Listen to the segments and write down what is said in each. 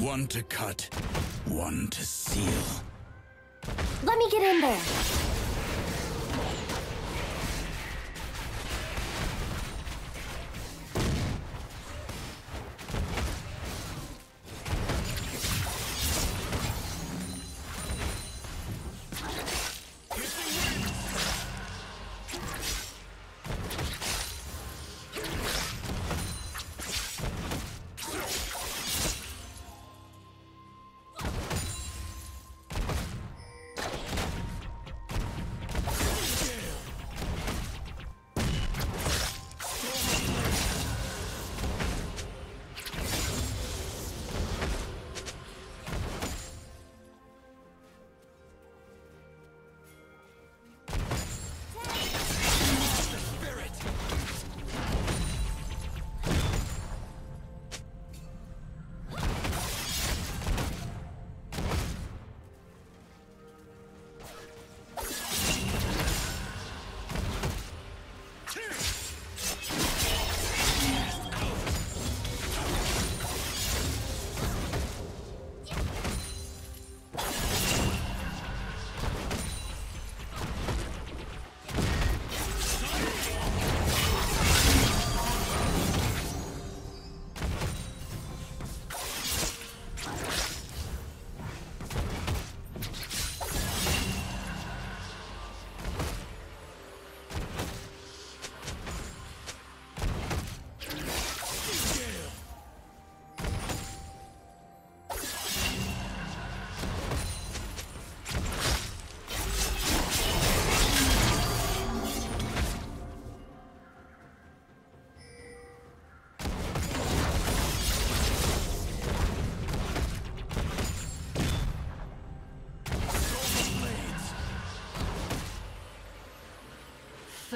One to cut, one to seal. Let me get in there.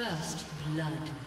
First blood.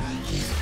Yeah.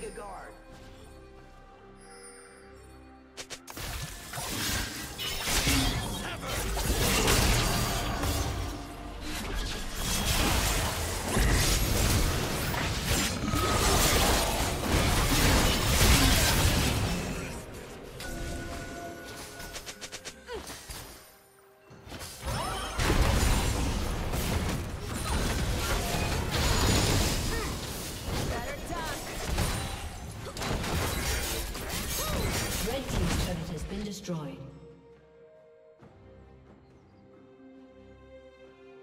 Giga Guard!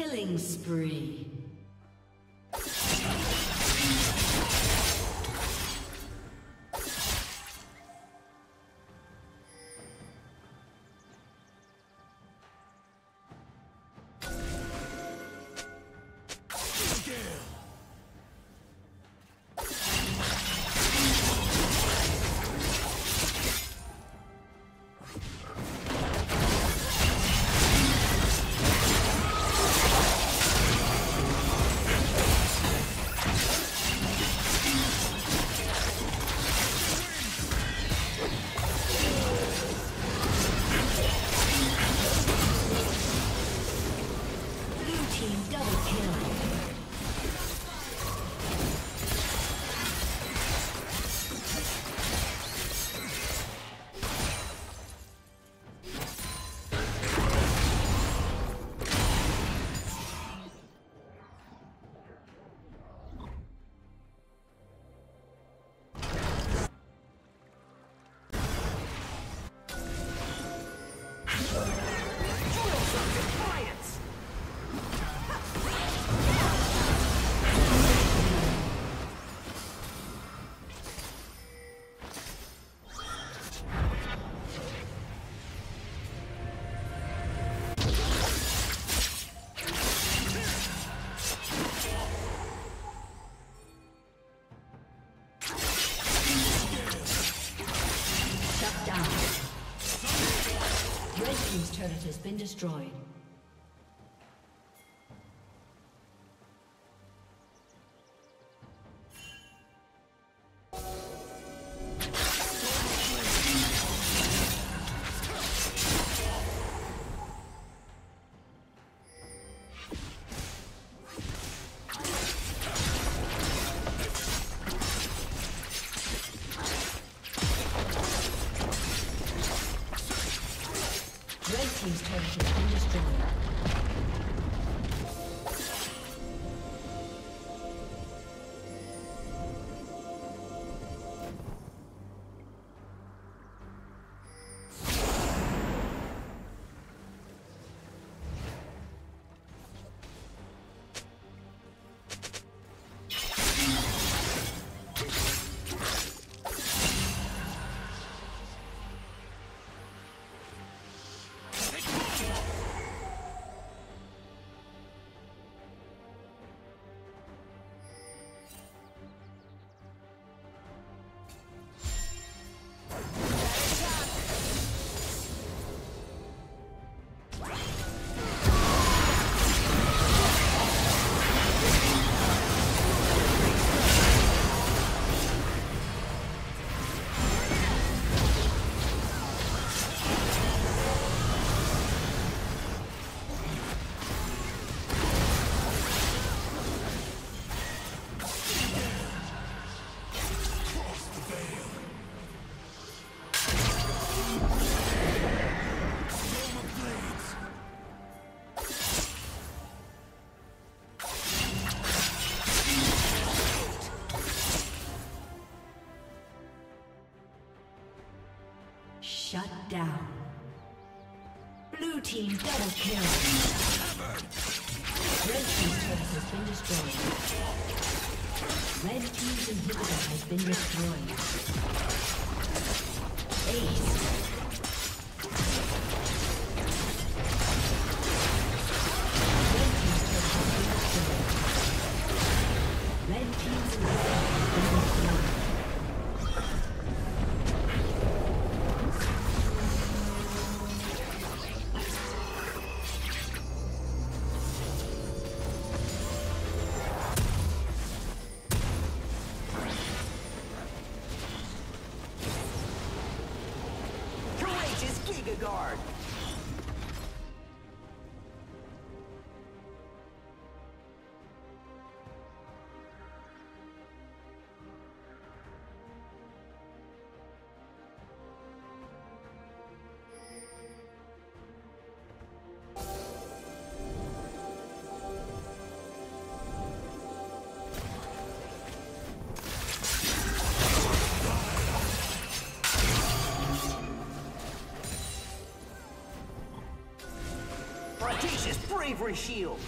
Killing spree. Destroyed. Been destroyed. Bravery shield.